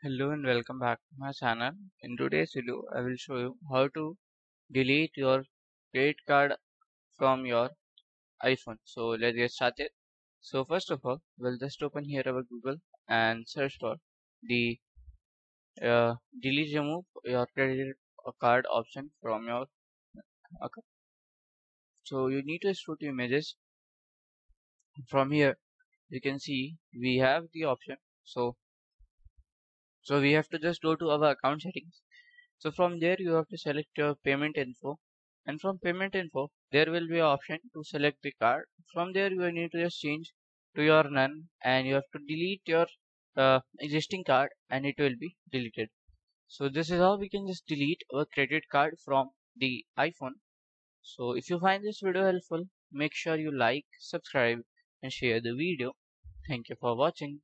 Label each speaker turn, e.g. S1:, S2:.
S1: Hello and welcome back to my channel. In today's video, I will show you how to delete your credit card from your iPhone. So let's get started. So first of all, we'll just open here our Google and search for the uh, delete remove your credit card option from your account. So you need to extrude images. From here, you can see we have the option. So so we have to just go to our account settings. So from there you have to select your payment info. And from payment info there will be an option to select the card. From there you need to just change to your none and you have to delete your uh, existing card and it will be deleted. So this is how we can just delete our credit card from the iphone. So if you find this video helpful make sure you like subscribe and share the video. Thank you for watching